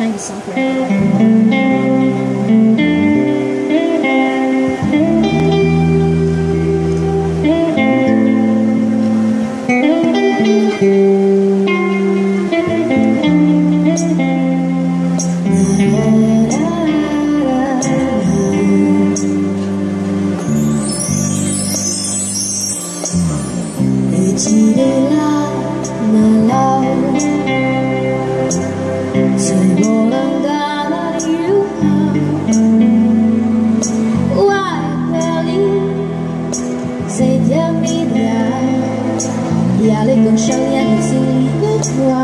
kind of something. Chile la me that. Yeah, let go show you